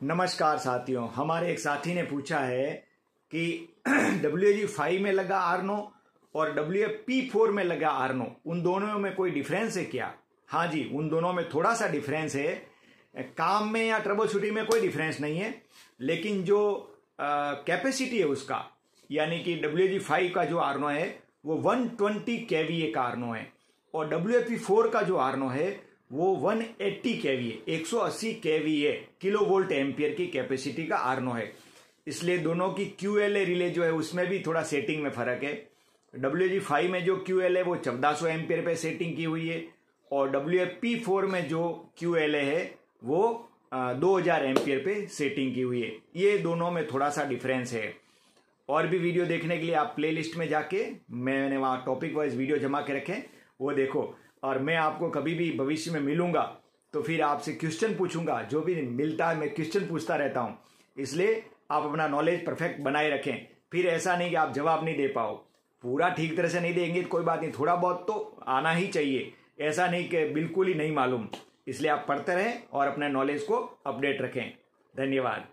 नमस्कार साथियों, हमारे एक साथी ने पूछा है कि डब्ल्यू जी फाइव में लगा आर्नो और डब्ल्यू पी फोर में लगा आर्नो उन दोनों में कोई डिफरेंस है क्या? हाँ जी, उन दोनों में थोड़ा सा डिफरेंस है। काम में या ट्रबल शूटिंग में कोई डिफरेंस नहीं है, लेकिन जो कैपेसिटी है उसका, यानी कि डब्ल्यू जी फाइव का जो आर्नो है, वो वन ट्वेंटी केवीए का आर्नो है और डब्ल्यू एफ़ पी फोर का जो आरनो है वो 180 KVA 180 KVA kilo volt ampere की कैपेसिटी का आर्नो है। इसलिए दोनों की क्यू एल ए रिले जो है, उसमें भी थोड़ा सेटिंग में फ़र्क है। डब्ल्यू जी फाइव में जो क्यू एल है वो चौदह सौ एम्पियर पे सेटिंग की हुई है, और डब्ल्यू एफ़ पी फोर में जो क्यू एल ए है, वो दो हज़ार एम्पियर पे सेटिंग की हुई है। ये दोनों में थोड़ा सा डिफरेंस है। और भी वीडियो देखने के लिए आप प्लेलिस्ट में जाके, मैंने वहाँ टॉपिक वाइज वीडियो जमा के रखे वो देखो। और मैं आपको कभी भी भविष्य में मिलूँगा तो फिर आपसे क्वेश्चन पूछूँगा। जो भी मिलता है, मैं क्वेश्चन पूछता रहता हूँ। इसलिए आप अपना नॉलेज परफेक्ट बनाए रखें। फिर ऐसा नहीं कि आप जवाब नहीं दे पाओ। पूरा ठीक तरह से नहीं देंगे तो कोई बात नहीं। थोड़ा बहुत तो आना ही चाहिए। ऐसा नहीं कि बिल्कुल ही नहीं मालूम। इसलिए आप पढ़ते रहें और अपने नॉलेज को अपडेट रखें। धन्यवाद।